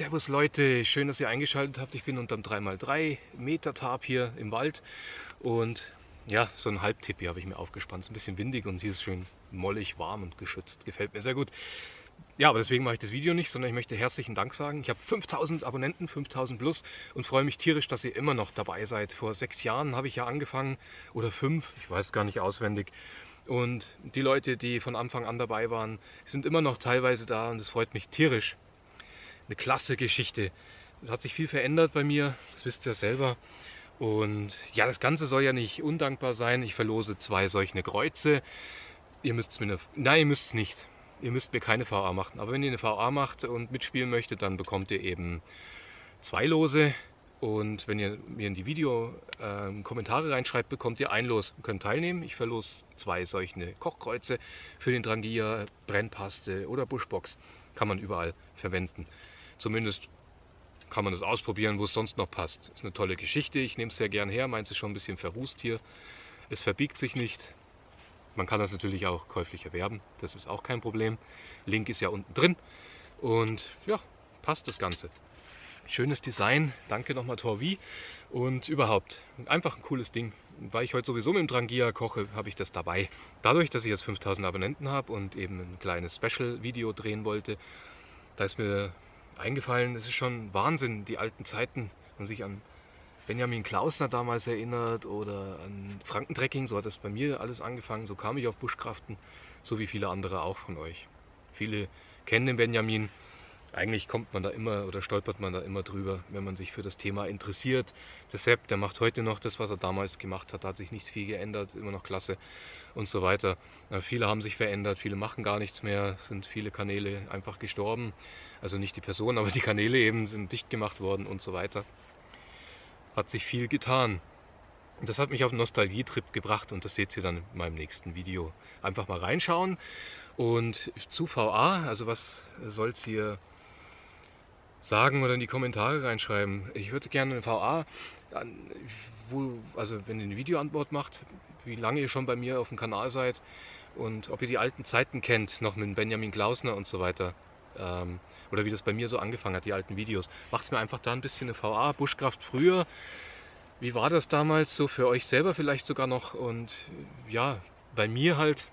Servus Leute, schön, dass ihr eingeschaltet habt. Ich bin unterm 3x3 Meter Tarp hier im Wald und ja, so ein Halbtipi habe ich mir aufgespannt. Ist ein bisschen windig und hier ist schön mollig, warm und geschützt. Gefällt mir sehr gut. Ja, aber deswegen mache ich das Video nicht, sondern ich möchte herzlichen Dank sagen. Ich habe 5000 Abonnenten, 5000 plus und freue mich tierisch, dass ihr immer noch dabei seid. Vor sechs Jahren habe ich ja angefangen oder fünf, ich weiß gar nicht auswendig. Und die Leute, die von Anfang an dabei waren, sind immer noch teilweise da und es freut mich tierisch eine klasse Geschichte. Es hat sich viel verändert bei mir, das wisst ihr selber. Und ja, das Ganze soll ja nicht undankbar sein. Ich verlose zwei solche Kreuze. Ihr müsst es mir eine, nein, ihr müsst es nicht. Ihr müsst mir keine VA machen. Aber wenn ihr eine VA macht und mitspielen möchtet, dann bekommt ihr eben zwei Lose. Und wenn ihr mir in die Video äh, Kommentare reinschreibt, bekommt ihr ein Los und könnt teilnehmen. Ich verlose zwei solche Kochkreuze für den Drangier, Brennpaste oder Bushbox. Kann man überall verwenden. Zumindest kann man das ausprobieren, wo es sonst noch passt. Ist eine tolle Geschichte. Ich nehme es sehr gern her. Meins ist schon ein bisschen verrußt hier. Es verbiegt sich nicht. Man kann das natürlich auch käuflich erwerben. Das ist auch kein Problem. Link ist ja unten drin. Und ja, passt das Ganze. Schönes Design. Danke nochmal Torvi. Und überhaupt, einfach ein cooles Ding. Weil ich heute sowieso mit dem Drangia koche, habe ich das dabei. Dadurch, dass ich jetzt 5000 Abonnenten habe und eben ein kleines Special-Video drehen wollte, da ist mir eingefallen, es ist schon Wahnsinn, die alten Zeiten, man sich an Benjamin Klausner damals erinnert oder an Frankentrekking, so hat das bei mir alles angefangen, so kam ich auf Buschkraften, so wie viele andere auch von euch. Viele kennen den Benjamin, eigentlich kommt man da immer oder stolpert man da immer drüber, wenn man sich für das Thema interessiert. Der Sepp, der macht heute noch das, was er damals gemacht hat, da hat sich nicht viel geändert, immer noch klasse und so weiter. Viele haben sich verändert, viele machen gar nichts mehr, sind viele Kanäle einfach gestorben. Also nicht die Person, aber die Kanäle eben sind dicht gemacht worden und so weiter. Hat sich viel getan. Das hat mich auf einen Nostalgietrip gebracht und das seht ihr dann in meinem nächsten Video. Einfach mal reinschauen. Und zu VA, also was soll es hier sagen oder in die Kommentare reinschreiben. Ich würde gerne eine VA, wo, also wenn ihr eine Videoantwort macht, wie lange ihr schon bei mir auf dem Kanal seid und ob ihr die alten Zeiten kennt, noch mit Benjamin Klausner und so weiter. Ähm, oder wie das bei mir so angefangen hat, die alten Videos. Macht mir einfach da ein bisschen eine VA, Buschkraft früher. Wie war das damals so für euch selber vielleicht sogar noch? Und ja, bei mir halt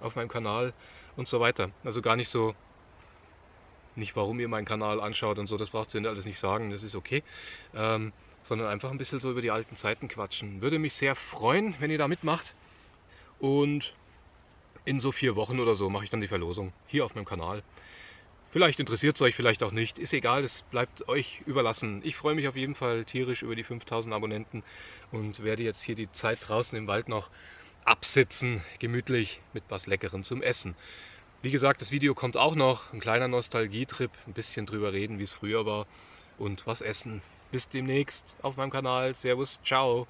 auf meinem Kanal und so weiter. Also gar nicht so, nicht warum ihr meinen Kanal anschaut und so, das braucht ihr alles nicht sagen, das ist okay. Ähm, sondern einfach ein bisschen so über die alten Zeiten quatschen. Würde mich sehr freuen, wenn ihr da mitmacht. Und in so vier Wochen oder so mache ich dann die Verlosung hier auf meinem Kanal. Vielleicht interessiert es euch, vielleicht auch nicht. Ist egal, es bleibt euch überlassen. Ich freue mich auf jeden Fall tierisch über die 5000 Abonnenten und werde jetzt hier die Zeit draußen im Wald noch absitzen, gemütlich mit was Leckerem zum Essen. Wie gesagt, das Video kommt auch noch, ein kleiner Nostalgietrip, ein bisschen drüber reden, wie es früher war und was essen. Bis demnächst auf meinem Kanal. Servus, ciao.